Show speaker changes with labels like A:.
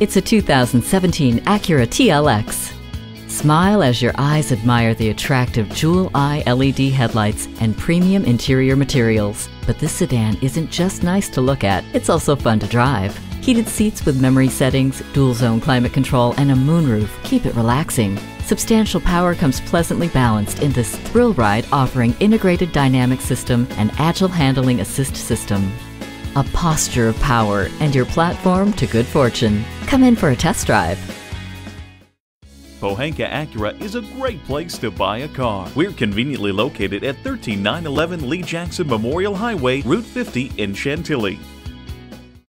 A: It's a 2017 Acura TLX. Smile as your eyes admire the attractive Jewel Eye LED headlights and premium interior materials. But this sedan isn't just nice to look at, it's also fun to drive. Heated seats with memory settings, dual zone climate control, and a moonroof keep it relaxing. Substantial power comes pleasantly balanced in this thrill ride offering integrated dynamic system and agile handling assist system. A posture of power and your platform to good fortune. Come in for a test drive.
B: Pohanka Acura is a great place to buy a car. We're conveniently located at 13911 Lee Jackson Memorial Highway, Route 50 in Chantilly.